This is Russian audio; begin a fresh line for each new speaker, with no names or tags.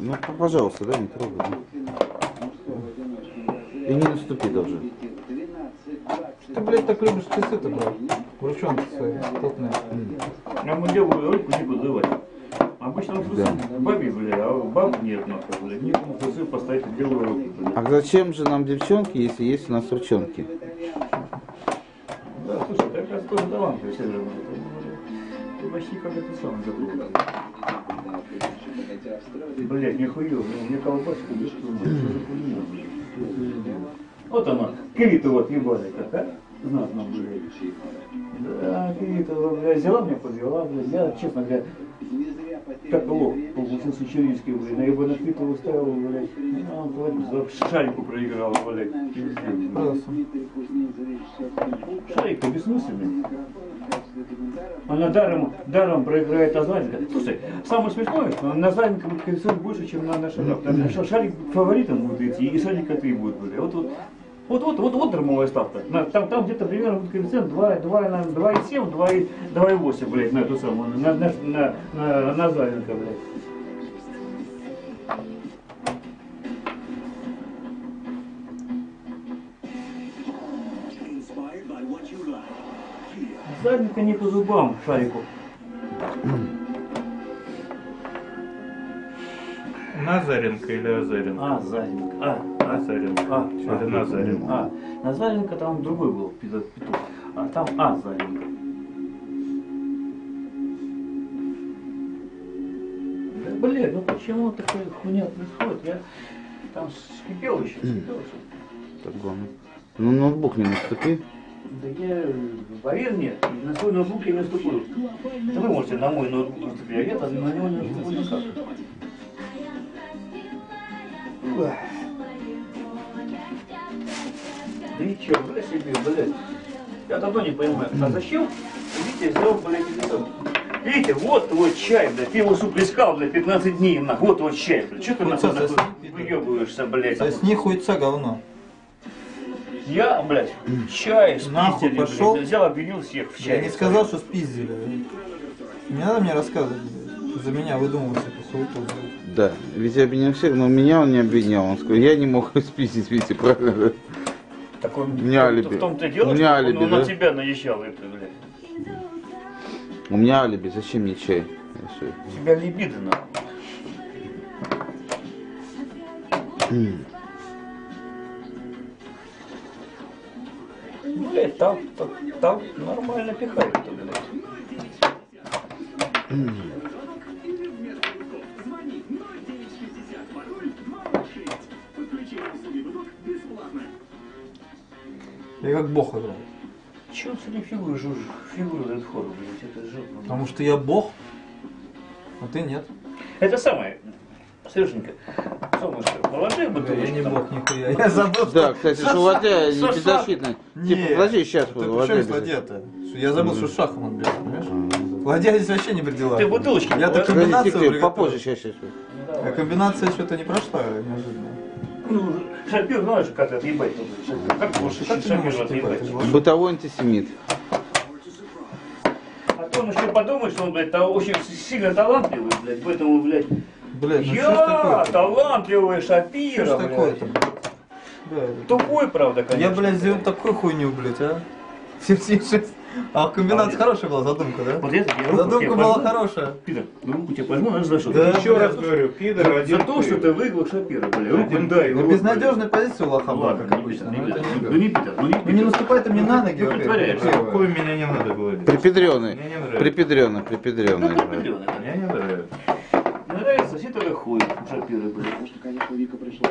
Ну, пожалуйста, да, не трогай. да. И не наступи даже.
Ты, блядь, так любишь часы-то, брат. Ручонки свои, толкни.
Я ему делаю рыбку не подзывать. Обычно он
Да.
бабе, бля, а баб нет, нахуй, бля. Не трусы поставить, делаю руки, бля.
А зачем же нам девчонки, если есть у нас ручонки?
Да, слушай, ты как раз тоже талантливый, все же, Ты почти как это сам забыл. Блять, нихуя, мне колбаску? Вот она, Кирита вот ебаная как, а? Знатно, блядь. Да, Кирита, блядь, взяла меня, подвела, блядь. Я, честно говоря, как лох, получился чилийский, блядь. На ебаный Кирита выставил, блядь. Он, блядь, за шарику проиграл, блядь. Блядь. Шарик-то бессмысленный. Она даром, даром проиграет Азаренко. Слушай, самое смешное, что на Азаренко будет коэффициент больше, чем на, на Шарик. Шарик фаворитом будет идти, и Шарик и будет. Бля. Вот, вот, вот, вот, вот, вот дармовая ставка. Там, там где-то примерно будет коэффициент 2, 2, наверное, 2,7, 2, 2,8, блядь, на эту самую, на, на, на, на, на Азаренко, блядь. Задника не по зубам Шарику.
Назаренко или Азаренко?
А, Задник. А, а,
Азаренко.
А,
Или
а,
Назаренко.
А, Назаренко там другой был пи- петух, а там Азаренко. Да, блядь, ну почему такая хуйня происходит? Я там скипел еще, скипел еще.
Так, главное. Ну, ноутбук не наступи.
Да я, поверь мне, на свой ноутбук я не наступлю. Это вы можете на мой ноутбук наступить, а я на него не наступлю никак. Ух. Да и чё, бля себе, блядь. Я давно не понимаю, а зачем Витя сделал, блядь, это? Видите, вот твой чай, блядь, ты его суплескал, блядь, 15 дней, на, вот твой чай, блядь. Че ты нахуй,
пидор.
выебываешься, блядь? там?
Сосни хуйца говно.
Я, блядь, чай
Нахуй
спиздили,
пошел.
блядь, взял, обвинил всех в чае.
Я не сказал, что спиздили. Не надо мне рассказывать. блядь. За меня выдумывать эту хуету. блядь.
Да, Витя обвинил всех, но меня он не обвинял. Он сказал, я не мог спиздить Витя, правильно?
Так он,
У меня алиби.
В том-то дело,
У меня алиби,
он,
да?
на тебя наезжал, это, блядь.
У меня алиби, зачем мне чай?
У тебя либидо, нахуй.
М.
Блядь, там, там, нормально пихают-то, блядь.
Я как бог играю.
Чего сегодня фигуру жужж, фигуру этот хор, блядь, это жопа.
Потому что я бог, а ты нет.
Это самое, Сереженька, солнышко, положи бутылочку.
Я не бог нихуя. Я забыл,
Да, кстати, что Владя не.
Не,
Типа, подожди, сейчас
Ты
беззащитный.
ладья-то? Я забыл, что шахом он бьет, понимаешь? Ладья здесь вообще не при делах.
Ты бутылочки
Я так
положи.
Подожди,
комбинацию
попозже, сейчас, сейчас.
А комбинация что-то не прошла неожиданно.
Ну, Шапир, знаешь, как отъебать Шапир. Как можешь
Как
Шапир отъебать?
Бытовой антисемит.
А то он еще подумает, что он, блядь, очень сильно талантливый, блядь, поэтому, блядь,
Блядь, ну что ж
я талантливый
Что
Шапира,
ж
блядь.
такое-то, блядь?
Тупой, правда, конечно.
Я, блядь, сделал такую хуйню, блядь, а? Все, все, шесть. А комбинация
А,
хорошая была, задумка, да?
Вот это я
Задумка была хорошая.
Питер, ну, руку тебе пожму, знаешь за что?
Да.
Еще раз говорю, пидор
За,
один
за то, что
ты.
выиграл Шапира, блядь. Руку
Один
дай,
Ну, безнадежная
блядь.
позиция у лоха
Ну
была,
ладно,
как обычно. Но
не Ну не Питер, ну не
Ну не наступай ты мне на ноги,
Ты
во-первых.
притворяешься.
Во-первых.
Какой меня не надо было делать.
Припедренный.
Мне не нравится.
Припедренный,
Ну,
припедренный.
припедрённый, да.
Мне не нравится.
Мне нравится, все только хуй у Шапира, блядь.
Потому что, конечно, Вика пришла